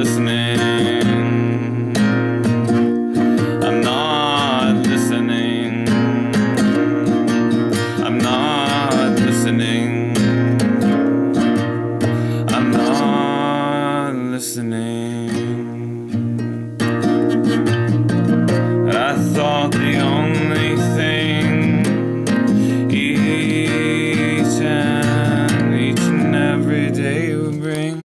listening. I'm not listening. I'm not listening. I'm not listening.